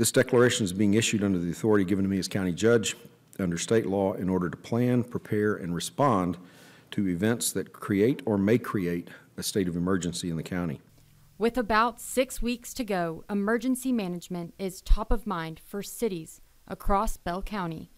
This declaration is being issued under the authority given to me as county judge under state law in order to plan, prepare, and respond to events that create or may create a state of emergency in the county. With about six weeks to go, emergency management is top of mind for cities across Bell County.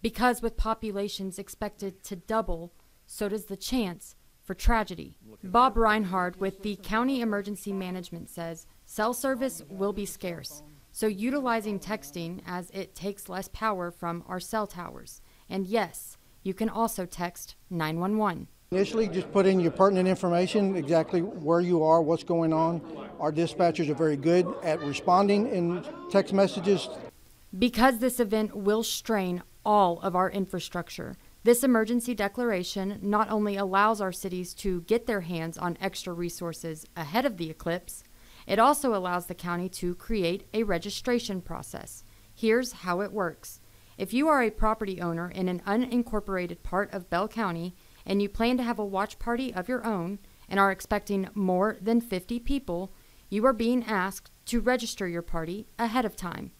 Because with populations expected to double, so does the chance for tragedy. Bob Reinhard with the County Emergency Management says cell service will be scarce, so utilizing texting as it takes less power from our cell towers. And yes, you can also text 911. Initially, just put in your pertinent information, exactly where you are, what's going on. Our dispatchers are very good at responding in text messages. Because this event will strain all of our infrastructure, this emergency declaration not only allows our cities to get their hands on extra resources ahead of the eclipse, it also allows the county to create a registration process. Here's how it works. If you are a property owner in an unincorporated part of Bell County and you plan to have a watch party of your own and are expecting more than 50 people, you are being asked to register your party ahead of time.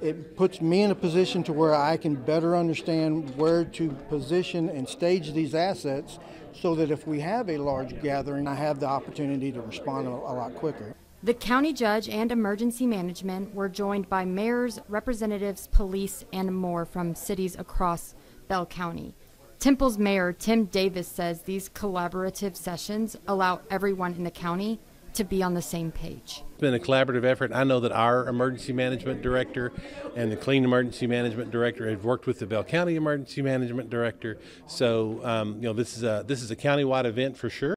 It puts me in a position to where I can better understand where to position and stage these assets so that if we have a large gathering, I have the opportunity to respond a, a lot quicker. The county judge and emergency management were joined by mayors, representatives, police, and more from cities across Bell County. Temple's mayor, Tim Davis, says these collaborative sessions allow everyone in the county to be on the same page. It's been a collaborative effort. I know that our emergency management director and the Killeen emergency management director have worked with the Bell County emergency management director. So, um, you know, this is a this is a countywide event for sure.